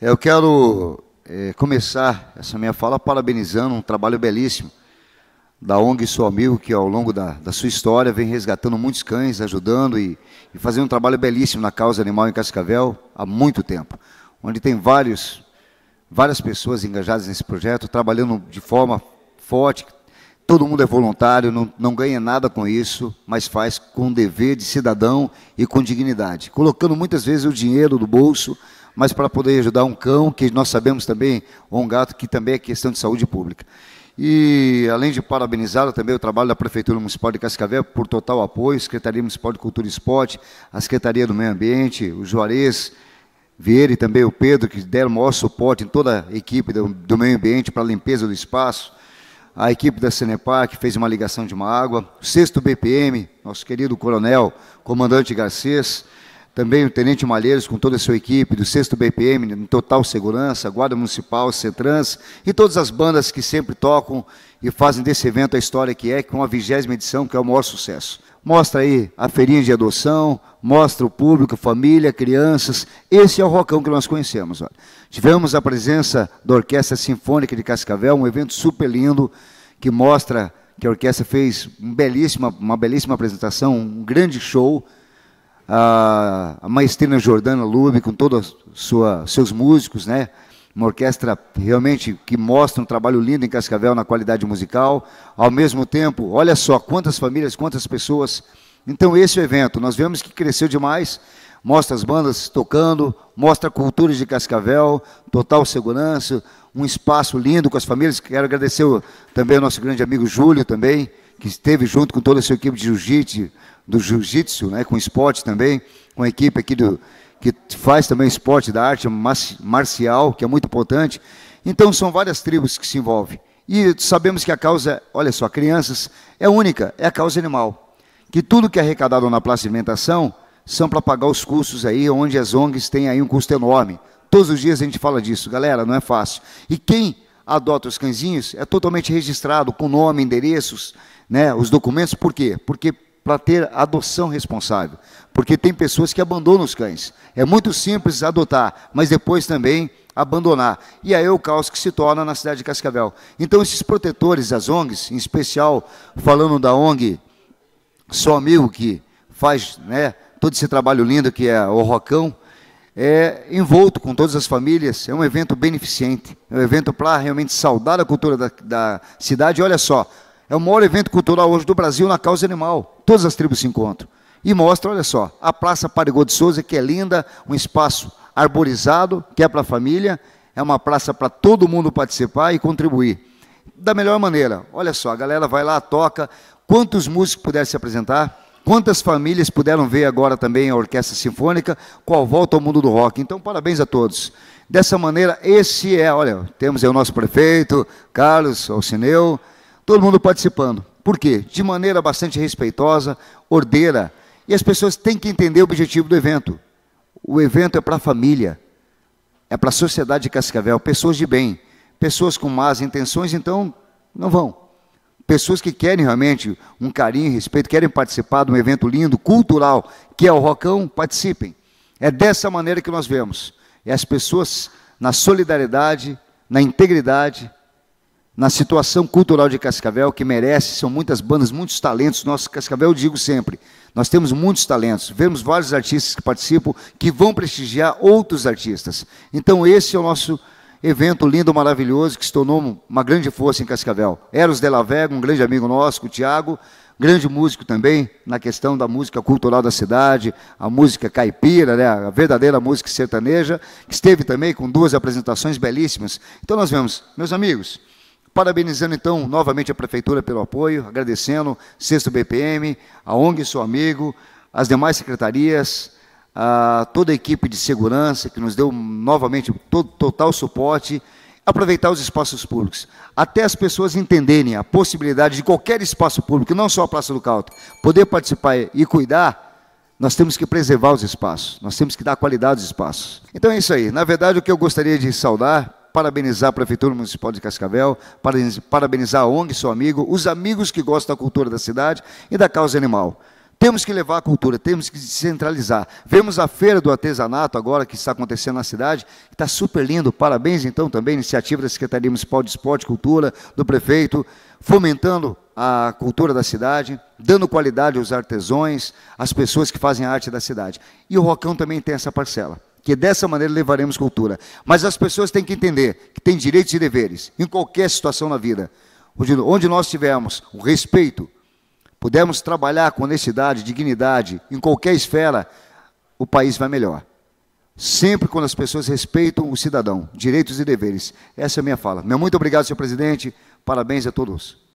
Eu quero é, começar essa minha fala parabenizando um trabalho belíssimo da ONG Sou Amigo, que ao longo da, da sua história vem resgatando muitos cães, ajudando e, e fazendo um trabalho belíssimo na causa animal em Cascavel há muito tempo, onde tem vários, várias pessoas engajadas nesse projeto, trabalhando de forma forte, Todo mundo é voluntário, não, não ganha nada com isso, mas faz com dever de cidadão e com dignidade, colocando muitas vezes o dinheiro do bolso, mas para poder ajudar um cão, que nós sabemos também, ou um gato, que também é questão de saúde pública. E, além de parabenizá-lo, também o trabalho da Prefeitura Municipal de Cascavel por total apoio, Secretaria Municipal de Cultura e Esporte, a Secretaria do Meio Ambiente, o Juarez Vieira e também o Pedro, que deram maior suporte em toda a equipe do, do meio ambiente para a limpeza do espaço, a equipe da Cenepar, que fez uma ligação de uma água, o sexto BPM, nosso querido coronel, comandante Garcês, também o Tenente Malheiros, com toda a sua equipe, do sexto BPM, em total segurança, Guarda Municipal, Cetrans, e todas as bandas que sempre tocam e fazem desse evento a história que é, com a vigésima edição, que é o maior sucesso. Mostra aí a feirinha de adoção, mostra o público, família, crianças. Esse é o rocão que nós conhecemos. Olha. Tivemos a presença da Orquestra Sinfônica de Cascavel, um evento super lindo, que mostra que a orquestra fez um belíssima, uma belíssima apresentação, um grande show. A, maestrina Jordana Lube, com todos seus músicos, né? uma orquestra realmente que mostra um trabalho lindo em Cascavel na qualidade musical. Ao mesmo tempo, olha só quantas famílias, quantas pessoas. Então, esse é o evento. Nós vemos que cresceu demais. Mostra as bandas tocando, mostra a cultura de Cascavel, total segurança, um espaço lindo com as famílias. Quero agradecer também ao nosso grande amigo Júlio também, que esteve junto com toda a sua equipe de jiu-jitsu, do jiu-jitsu, né, com esporte também, com a equipe aqui do, que faz também esporte da arte marcial, que é muito importante. Então, são várias tribos que se envolvem. E sabemos que a causa, olha só, crianças, é única, é a causa animal. Que tudo que é arrecadado na praça de alimentação são para pagar os custos aí, onde as ONGs têm aí um custo enorme. Todos os dias a gente fala disso, galera, não é fácil. E quem adota os cãezinhos é totalmente registrado, com nome, endereços, né, os documentos, por quê? Porque para ter adoção responsável. Porque tem pessoas que abandonam os cães. É muito simples adotar, mas depois também abandonar. E aí é o caos que se torna na cidade de Cascavel. Então, esses protetores das ONGs, em especial falando da ONG Só Amigo, que faz né, todo esse trabalho lindo que é o Rocão, é envolto com todas as famílias, é um evento beneficente, é um evento para realmente saudar a cultura da, da cidade. Olha só, é o maior evento cultural hoje do Brasil na causa animal. Todas as tribos se encontram. E mostra, olha só, a Praça Parigô de Souza, que é linda, um espaço arborizado, que é para a família, é uma praça para todo mundo participar e contribuir. Da melhor maneira. Olha só, a galera vai lá, toca. Quantos músicos puderam se apresentar? Quantas famílias puderam ver agora também a Orquestra Sinfônica a volta ao mundo do rock? Então, parabéns a todos. Dessa maneira, esse é, olha, temos aí o nosso prefeito, Carlos Alcineu, todo mundo participando. Por quê? De maneira bastante respeitosa, ordeira. E as pessoas têm que entender o objetivo do evento. O evento é para a família, é para a sociedade de Cascavel, pessoas de bem, pessoas com más intenções, então não vão. Pessoas que querem realmente um carinho respeito, querem participar de um evento lindo, cultural, que é o Rocão, participem. É dessa maneira que nós vemos. É as pessoas na solidariedade, na integridade, na situação cultural de Cascavel, que merece, são muitas bandas, muitos talentos. Nosso Cascavel, eu digo sempre, nós temos muitos talentos, vemos vários artistas que participam, que vão prestigiar outros artistas. Então, esse é o nosso evento lindo, maravilhoso, que se tornou uma grande força em Cascavel. Eros de la Vega, um grande amigo nosso, o Tiago, grande músico também, na questão da música cultural da cidade, a música caipira, né, a verdadeira música sertaneja, que esteve também com duas apresentações belíssimas. Então, nós vemos, meus amigos, Parabenizando então novamente a Prefeitura pelo apoio, agradecendo Sexto BPM, a ONG Sou Amigo, as demais secretarias, a toda a equipe de segurança que nos deu novamente todo, total suporte, aproveitar os espaços públicos, até as pessoas entenderem a possibilidade de qualquer espaço público, não só a Praça do Cauto, poder participar e cuidar, nós temos que preservar os espaços, nós temos que dar qualidade aos espaços. Então é isso aí. Na verdade, o que eu gostaria de saudar parabenizar a Prefeitura Municipal de Cascavel, parabenizar a ONG, seu amigo, os amigos que gostam da cultura da cidade e da causa animal. Temos que levar a cultura, temos que descentralizar. Vemos a feira do artesanato agora que está acontecendo na cidade, que está super lindo. Parabéns então também, iniciativa da Secretaria Municipal de Esporte e Cultura, do prefeito, fomentando a cultura da cidade, dando qualidade aos artesãos, às pessoas que fazem a arte da cidade. E o Rocão também tem essa parcela, que dessa maneira levaremos cultura. Mas as pessoas têm que entender que têm direitos e deveres, em qualquer situação na vida. Onde nós tivermos o respeito, pudermos trabalhar com honestidade, dignidade, em qualquer esfera, o país vai melhor. Sempre quando as pessoas respeitam o cidadão, direitos e deveres. Essa é a minha fala. Meu muito obrigado, senhor presidente. Parabéns a todos.